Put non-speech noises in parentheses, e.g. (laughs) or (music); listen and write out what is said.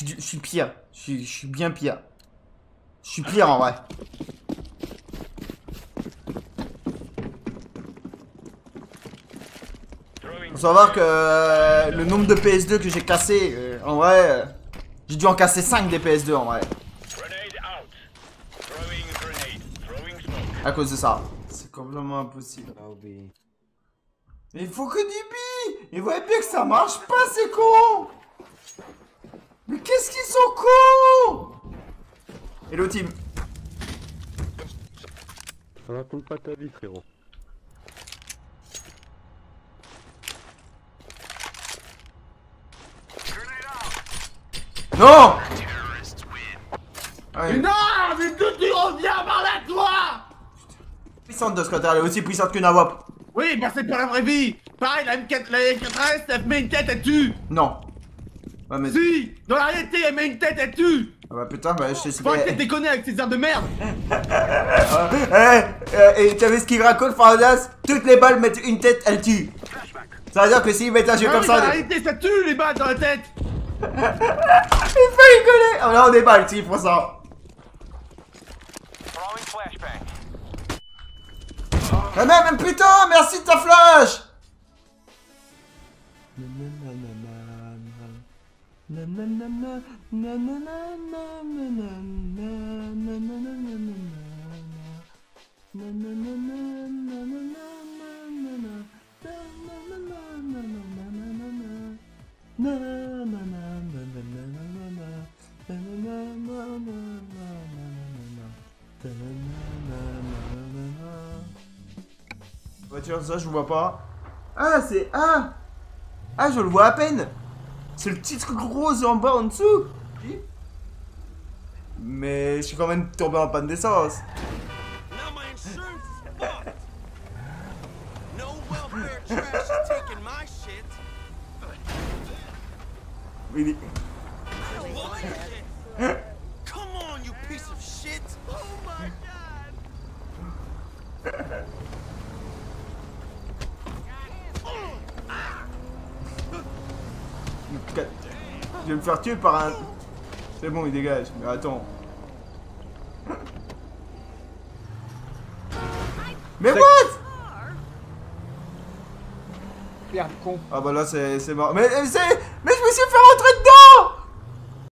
suis, du- je suis pire. Je suis, je suis bien pire. Je suis pire en vrai. Faut savoir que euh, le nombre de PS2 que j'ai cassé, euh, en vrai, euh, j'ai dû en casser 5 des PS2 en vrai. À cause de ça. C'est complètement impossible. Be. Mais il faut que du bi Il voyait bien que ça marche pas, c'est con qu'est-ce qu'ils sont cons Hello team. Ça raconte pas ta vie, frérot. Non Ah, Mais non, mais d'où tu reviens par là, toi Puissante de ce côté, elle est aussi puissante qu'une AWP. Oui, bah c'est pas la vraie vie Pareil, la M4, la M4S, elle met une tête, elle tue Non. Ouais mais... Si Dans la réalité, elle met une tête, elle tue. Ah bah putain, bah je Faut t'explique. arrêter de déconner avec ces armes de merde. (laughs) Eh, euh, et tu vu ce qu'il raconte, Farodas Toutes les balles mettent une tête, elles tuent. Ça veut dire que s'ils mettent un jeu Ah comme ça... dans la réalité, ça tue les balles dans la tête. (laughs) Il faut rigoler. Ah là on est balles s'ils font ça. Ah même, putain, merci de ta flash Voiture, ça je vois pas. Ah, c'est Ah Ah, je le vois à peine C'est le petit truc rose en bas en dessous Mais je suis quand même tombé en panne d'essence. Now my insurance is fucked. No welfare trash is taking my shit. Il est- Look at this. Come on, you piece of shit. Oh my Je vais me faire tuer par un... C'est bon, il dégage. Mais attends. Mais what? Merde, con. Ah bah là c'est mort. Mais, mais c'est... Mais je me suis fait rentrer dedans